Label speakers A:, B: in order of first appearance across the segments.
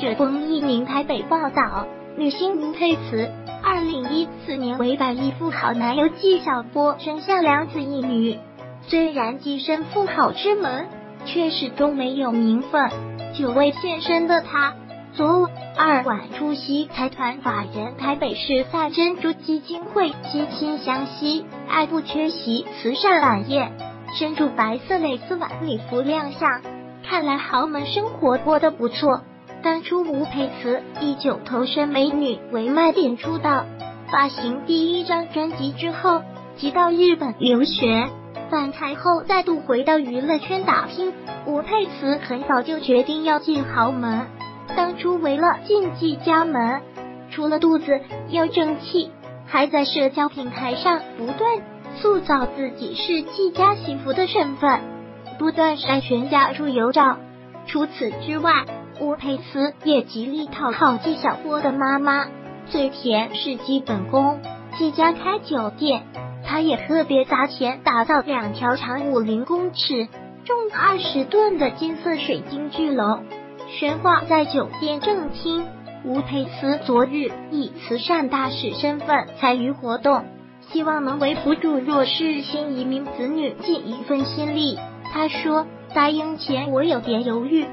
A: 者冯一名台北报道，女星林佩慈，二零一四年为百亿富豪男友纪晓波生下两子一女。虽然跻身富豪之门，却始终没有名分。久未现身的她，昨二晚出席财团法人台北市赛珍珠基金会倾心相惜、爱不缺席慈善晚宴，身着白色蕾丝晚礼服亮相。看来豪门生活过得不错。当初吴佩慈以九头身美女为卖点出道，发行第一张专辑之后，即到日本留学。返台后再度回到娱乐圈打拼。吴佩慈很早就决定要进豪门，当初为了进季家门，除了肚子要争气，还在社交平台上不断塑造自己是季家媳妇的身份，不断晒全家出游照。除此之外，吴佩慈也极力讨好纪晓波的妈妈，最甜是基本功，纪家开酒店。他也特别砸钱打造两条长五零公尺、重二十吨的金色水晶巨楼，悬挂在酒店正厅。吴佩慈昨日以慈善大使身份参与活动，希望能为扶助弱势新移民子女尽一份心力。他说：“答应前我有点犹豫，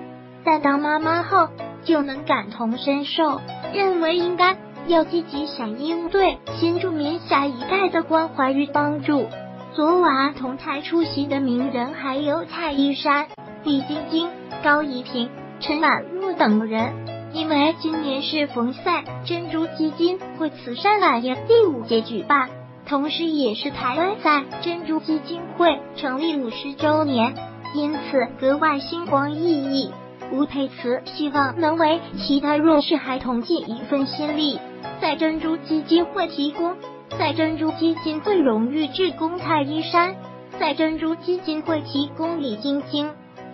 A: 在当妈妈后就能感同身受，认为应该。”要积极响应对新住民下一代的关怀与帮助。昨晚同台出席的名人还有蔡依珊、李晶晶、高怡婷、陈满若等人。因为今年是冯赛珍珠基金会慈善晚宴第五届举办，同时也是台湾赛珍珠基金会成立五十周年，因此格外星光熠熠。吴佩慈希望能为其他弱势孩童尽一份心力。赛珍珠基金会提供，赛珍珠基金会荣誉志工蔡依珊，在珍珠基金会提供李晶晶，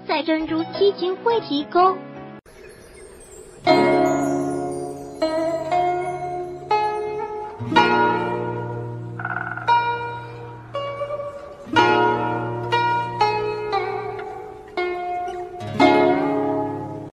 A: 赛珍珠基金会提供。